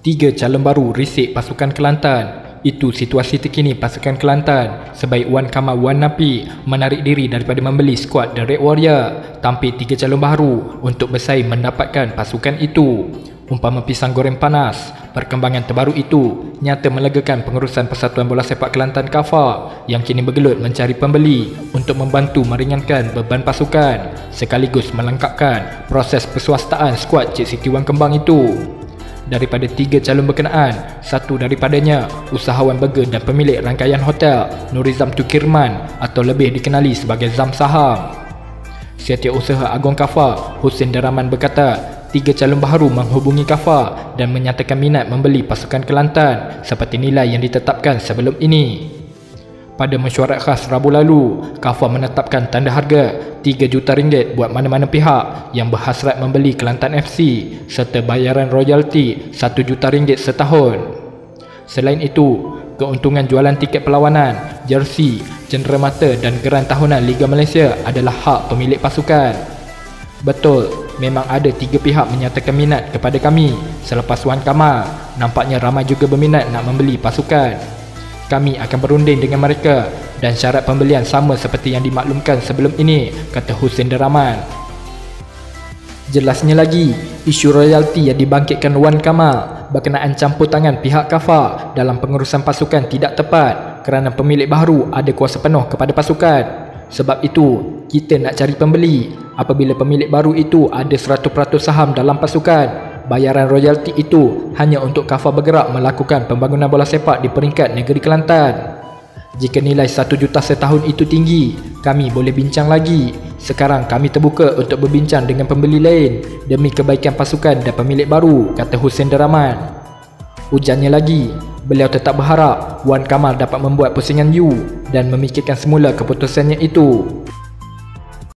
Tiga calon baru risik pasukan Kelantan. Itu situasi terkini pasukan Kelantan. Sebaik Wan Kamal Wan Napi menarik diri daripada membeli skuad The Red Warrior. Tampil tiga calon baru untuk bersaing mendapatkan pasukan itu. Umpama pisang goreng panas, perkembangan terbaru itu nyata melegakan pengurusan Persatuan Bola Sepak Kelantan KAFA yang kini bergelut mencari pembeli untuk membantu meringankan beban pasukan sekaligus melengkapkan proses perswastaan skuad Cik Siti Wan Kembang itu. Daripada tiga calon berkenaan, satu daripadanya usahawan burger dan pemilik rangkaian hotel Nurizam Tukirman atau lebih dikenali sebagai Zam Saham. Setiausaha Agung Kafa, Hussein Daraman berkata, tiga calon baru menghubungi Kafa dan menyatakan minat membeli pasukan Kelantan seperti nilai yang ditetapkan sebelum ini. Pada mesyuarat khas Rabu lalu, Kafa menetapkan tanda harga 3 juta ringgit buat mana-mana pihak yang berhasrat membeli Kelantan FC serta bayaran royalti 1 juta ringgit setahun. Selain itu, keuntungan jualan tiket perlawanan, jersey, cenderamata dan geran tahunan Liga Malaysia adalah hak pemilik pasukan. Betul, memang ada tiga pihak menyatakan minat kepada kami selepas Wan Kamal. Nampaknya ramai juga berminat nak membeli pasukan. Kami akan berunding dengan mereka dan syarat pembelian sama seperti yang dimaklumkan sebelum ini, kata Hussein Deraman. Jelasnya lagi, isu royalti yang dibangkitkan Wan Kamal berkenaan campur tangan pihak KAFA dalam pengurusan pasukan tidak tepat kerana pemilik baru ada kuasa penuh kepada pasukan. Sebab itu, kita nak cari pembeli apabila pemilik baru itu ada 100% saham dalam pasukan bayaran royalti itu hanya untuk kafa bergerak melakukan pembangunan bola sepak di peringkat negeri Kelantan jika nilai 1 juta setahun itu tinggi kami boleh bincang lagi. Sekarang kami terbuka untuk berbincang dengan pembeli lain demi kebaikan pasukan dan pemilik baru kata Hussein Daraman. Ujarnya lagi. Beliau tetap berharap Wan Kamal dapat membuat pusingan U dan memikirkan semula keputusannya itu